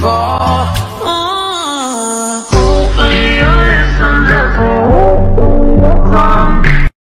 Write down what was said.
fall